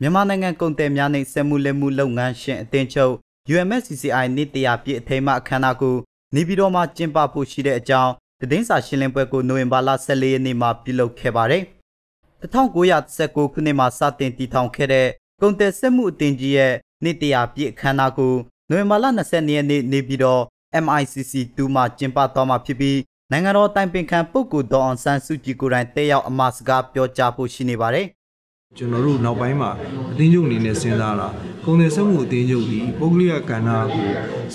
မြန်မာနိုင်ငံကုန်သည်များနှင့်စက်မှုလက်မှုလုပ်ငန်းရှင်အသင်းချုပ် UMSCCI နေ့တရာပြည့်အထိမ်းအမှတ်အခမ်းအနားကိုနေပြည်တော်မှာကျင်းပဖို့ရှိတဲ့အကြောင်းသတင်းစာရှင်းလင်းပွဲကိုနိုဝင်ဘာလ14ရက်နေ့မှာပြုလုပ်ခဲ့ပါတယ်။1919ခုနှစ်မှာစတင်တည်ထောင်ခဲ့တဲ့ကုန်သည်စက်မှုအသင်းကြီးရဲ့နေ့တရာပြည့်အခမ်းအနားကိုနိုဝင်ဘာလ22ရက်နေ့နေပြည်တော် MICC 2မှာကျင်းပသွားမှာဖြစ်ပြီးနိုင်ငံတော်တိုင်ပင်ခံပုဂ္ဂိုလ်ဒေါအောင်ဆန်းစုကြည်ကိုယ်တိုင်တက်ရောက်အမှာစကားပြောကြားဖို့ရှိနေပါတယ်။ ကျွန်တော်တို့နောက်ပိုင်းမှာအသင်းချုပ်အနေနဲ့စဉ်းစားတာကုန်သည်စက်မှုအသင်းချုပ်ဒီပုဂ္ဂလိကကဏ္ဍကို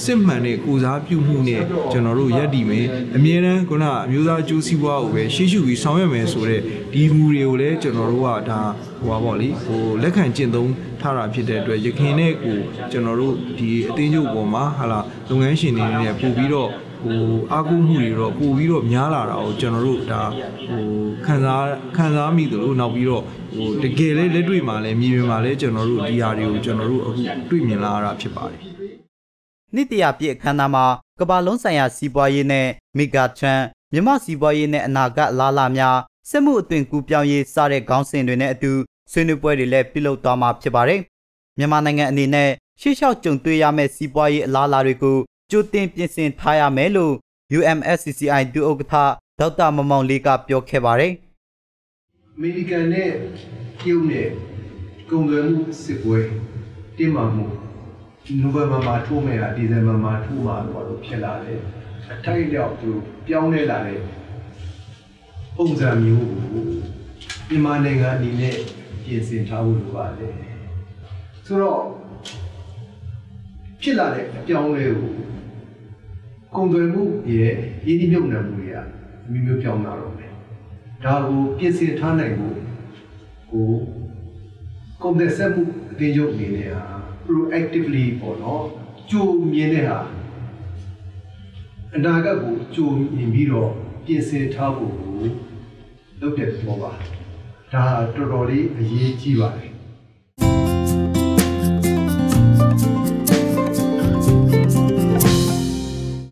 စစ်မှန်တဲ့ကိုစားပြုမှုနဲ့ကျွန်တော်တို့ရည်တည်မယ်အမြဲတမ်းခုနအမျိုးသားအကျိုးစီးပွားကိုပဲရှေ့ရှုပြီးဆောင်ရွက်မယ်ဆိုတော့ဒီမူတွေကိုလည်းကျွန်တော်တို့ကဒါဟိုပါပေါ့လေဟိုလက်ခံကျင့်သုံးထားတာဖြစ်တဲ့အတွက်ရခင်နဲ့ကိုကျွန်တော်တို့ဒီအသင်းချုပ်ပေါ်မှာဟာလာလုပ်ငန်းရှင်တွေနဲ့ပို့ပြီးတော့ ဟိုအားကိုးမှုတွေတော့ပို့ပြီးတော့များလာတာကိုကျွန်တော်တို့ဒါဟိုခံစားခံစားမိသလိုနောက်ပြီးတော့ဟိုတကယ်လဲလက်တွေ့မှာလဲမြေပြင်မှာလဲကျွန်တော်တို့ဒီဟာတွေကိုကျွန်တော်တို့အခုတွေ့မြင်လာရတာဖြစ်ပါတယ်။နှစ်တရာပြည့်အခမ်းအနားမှာကမ္ဘာလုံးဆိုင်ရာစီးပွားရေးနဲ့မီဂါထရန်မြမစီးပွားရေးနဲ့အနာဂတ်လာလာများစစ်မှုအသွင်ကူးပြောင်းရေးစတဲ့ခေါင်းစဉ်တွေနဲ့အတူဆွေးနွေးပွဲတွေလည်းပြုလုပ်သွားမှာဖြစ်ပါတယ်။မြန်မာနိုင်ငံအနေနဲ့ရှေ့လျှောက်ကြုံတွေ့ရမယ့်စီးပွားရေးအလားအလာတွေကို ကြိုတင်ပြင်ဆင်ထားရမယ်လို့ UMSCCI ဒုဥက္ကဋ္ဌဒေါက်တာမမောင်လေးကပြောခဲ့ပါတယ်။အမေရိကန်နဲ့တရုတ်နဲ့ကုန်သွယ်မှုစစ်ပွဲတင်းမာမှုနိုဝင်ဘာမှာထိုးမယ်ဟာဒီဇင်ဘာမှာထိုးမှာတော့ဖြစ်လာတယ်။အထိုက်အလျောက်သူပြောင်းလဲလာတဲ့ပုံစံမျိုးကိုမြန်မာနိုင်ငံအနေနဲ့ပြင်ဆင်ထားဖို့လိုပါတယ်။ဆိုတော့ဖြစ်လာတဲ့အပြောင်းလဲကို ကုန်သွယ်မှုရဲ့ရင်းနှီးမြှုပ်နှံမှုတွေကမျိုးမျိုးပြောင်းလာတော့မယ်။ဒါကိုပြင်ဆင်ထားနိုင်ဖို့ကိုကုန်သွယ်ဆက်မှုအသေးချုပ်အနေနဲ့ဟာ proactively ပေါ့နော်ကြိုမြင်တဲ့ဟာအနာဂတ်ကိုကြိုမြင်ပြီးတော့ပြင်ဆင်ထားဖို့ကိုလုပ်တဲ့သဘောပါ။ဒါတော်တော်လေးအရေးကြီးပါတယ်